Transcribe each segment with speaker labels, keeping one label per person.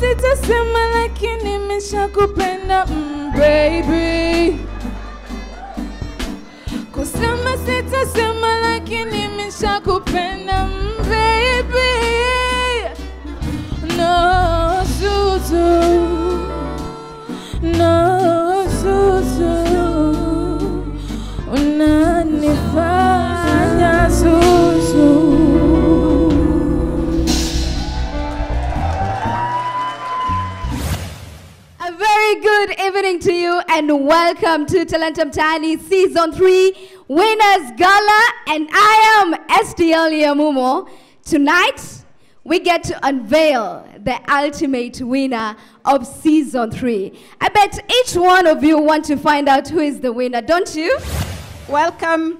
Speaker 1: sitasema lakini nimeshakupenda mm, baby. Kusema sitasema lakini nimeshakupenda mm, baby. No Zuzu, no
Speaker 2: A very good evening to you and welcome to Talanta Mtaani Season 3 Winners Gala and I am STL Yamumo. Tonight we get to unveil the ultimate winner of Season 3. I bet each one of you want to find out who is the winner, don't you?
Speaker 3: Welcome,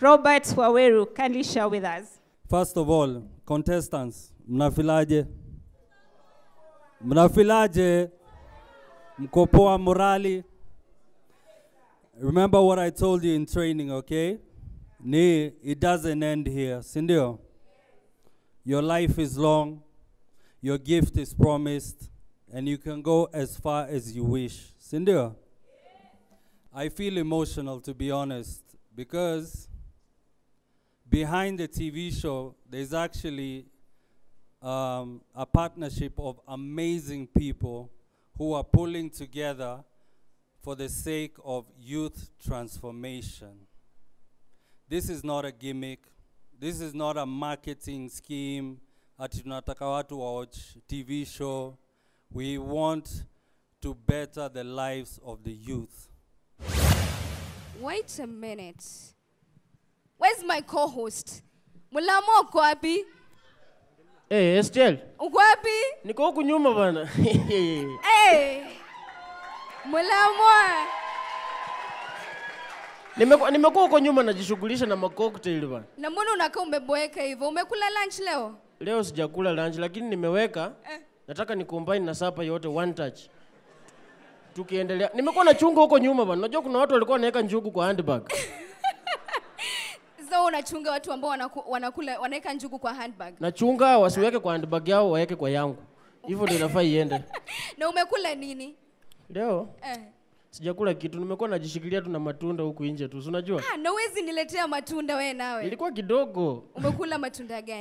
Speaker 3: Robert Waweru. Kindly share with us.
Speaker 4: First of all, contestants, mnafilaje? Mnafilaje? Mko poa morali? Remember what I told you in training, okay? Ni, it doesn't end here, sindio? Your life is long, your gift is promised, and you can go as far as you wish, sindio? I feel emotional to be honest, because behind the TV show, there's actually um, a partnership of amazing people who are pulling together for the sake of youth transformation. This is not a gimmick. This is not a marketing scheme. Ati tunataka watu watch TV show. We want to better the lives of the youth.
Speaker 2: Wait a minute. Where's my co-host? Mulamo uko wapi?
Speaker 5: Eh, Kwabi.
Speaker 2: Uko wapi?
Speaker 5: niko huku nyuma bana.
Speaker 2: Hey! Mulamo!
Speaker 5: Nimekuwa nimekuwa huko nyuma najishughulisha na macocktail bana.
Speaker 2: Na mbona unakaa umeboeka hivyo? Umekula lunch leo?
Speaker 5: Leo sijakula lunch lakini nimeweka eh. nataka ni combine na sapa yote one touch. Tukiendelea. Nimekuwa na chungu huko nyuma bana. Unajua kuna watu walikuwa wanaweka njugu kwa handbag.
Speaker 2: so unachunga watu ambao wanaku, wanakula wanaweka njugu kwa handbag.
Speaker 5: Nachunga wasiweke kwa handbag yao waweke kwa yangu. Hivyo ndio inafaa iende.
Speaker 2: Na umekula nini?
Speaker 5: Leo
Speaker 2: Eh.
Speaker 5: sijakula kitu. Nimekuwa najishikilia tu na matunda huku nje tu. si Unajua?
Speaker 2: Ah, na uwezi niletea matunda we nawe.
Speaker 5: Ilikuwa kidogo.
Speaker 2: Umekula matunda gani?